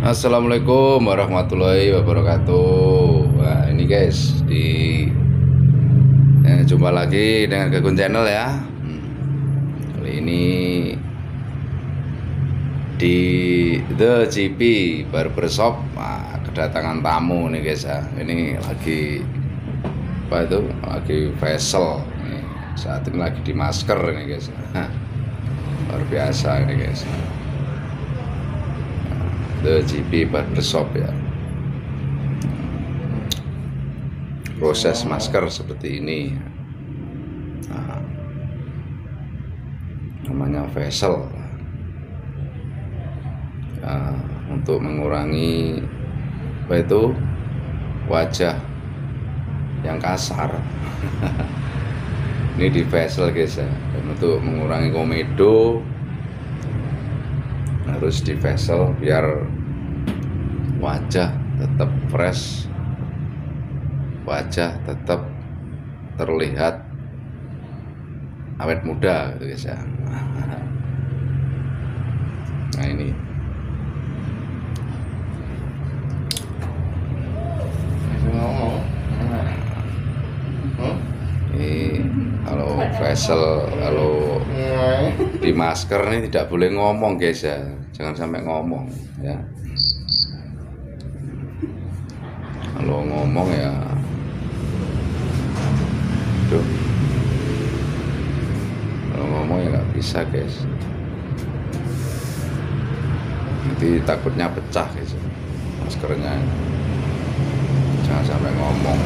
Assalamualaikum warahmatullahi wabarakatuh. Wah ini guys di eh, Jumpa lagi dengan Gagun Channel ya. Hmm. Kali ini Di The GP Barbershop nah, Kedatangan tamu nih guys ya. Ini lagi Apa itu? Lagi facial nih, Saat ini lagi di masker ini guys. Ya. Luar biasa ini guys The GP Barbershop ya. Proses masker seperti ini nah, namanya vessel nah, untuk mengurangi apa itu? Wajah yang kasar. Ini di vessel guys ya. Dan untuk mengurangi komedo harus di vessel biar wajah tetap fresh wajah tetap terlihat awet muda gitu guys ya. Nah ini. Ini kalau vessel kalau di masker ini tidak boleh ngomong guys ya. Jangan sampai ngomong ya. Kalau ngomong ya. Duh. kalau ngomong ya nggak bisa guys. Nanti takutnya pecah guys maskernya jangan sampai ngomong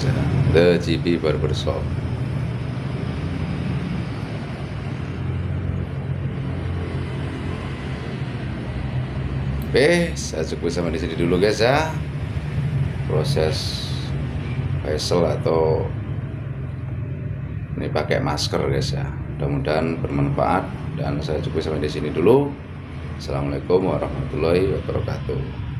Ya The GP Barbershop Oke, saya cukup sampai di sini dulu guys ya. Proses facial atau ini pakai masker guys ya. Mudah-mudahan bermanfaat dan saya cukup sampai di sini dulu. Assalamualaikum warahmatullahi wabarakatuh.